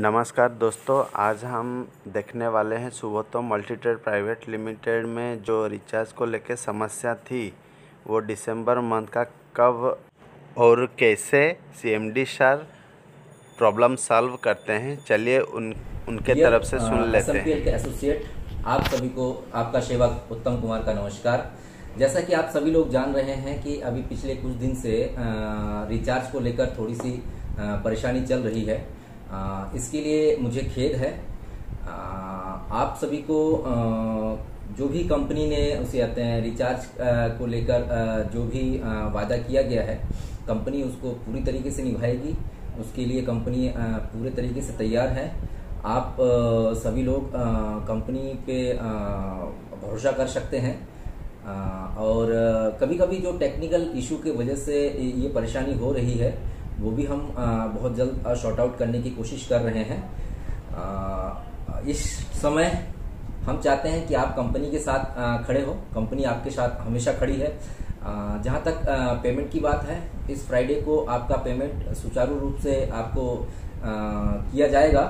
नमस्कार दोस्तों आज हम देखने वाले हैं Subhoto multi trade private limited में जो रिचार्ज को लेकर समस्या थी वो दिसंबर मंथ का कब और कैसे सीएमडी सर प्रॉब्लम सॉल्व करते हैं चलिए उन उनके तरफ़ से सुन लेते हैं। के एसोसिएट आप सभी को आपका सेवक उत्तम कुमार का नमस्कार। जैसा कि आप सभी लोग जान रहे हैं कि अभी पिछले कुछ दिन से रिचार्ज को लेकर थोड़ी सी परेशानी चल रही है। इसके लिए मुझे खेद है। आप सभी को जो भी कंपनी ने उसे आते हैं रिचार्ज को लेकर जो भी वादा किया गया है, कंपनी उसको पूरी तरीके से निभाएगी। उसके लिए कंपनी पूरे तरीके से तैयार है। आप सभी लोग कंपनी पे भरोसा कर सकते हैं। और कभी कभी जो टेक्निकल इशू के वजह से ये परेशानी हो रही है वो भी हम बहुत जल्द शॉर्ट आउट करने की कोशिश कर रहे हैं। इस समय हम चाहते हैं कि आप कंपनी के साथ खड़े हो। कंपनी आपके साथ हमेशा खड़ी है। जहाँ तक पेमेंट की बात है, इस फ्राइडे को आपका पेमेंट सुचारू रूप से आपको किया जाएगा।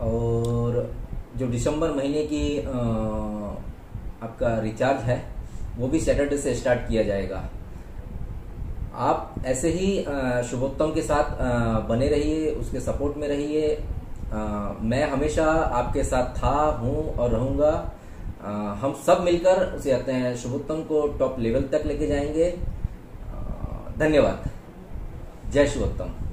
और जो दिसंबर महीने की आपका रिचार्ज है, वो भी सैटरडे से स्टार्ट किया जाएगा। आप ऐसे ही शुभोत्तम के साथ बने रहिए, उसके सपोर्ट में रहिए। मैं हमेशा आपके साथ था, हूँ और रहूँगा। हम सब मिलकर उसे आते हैं शुभोत्तम को टॉप लेवल तक लेके जाएँगे। धन्यवाद। जय शुभोत्तम।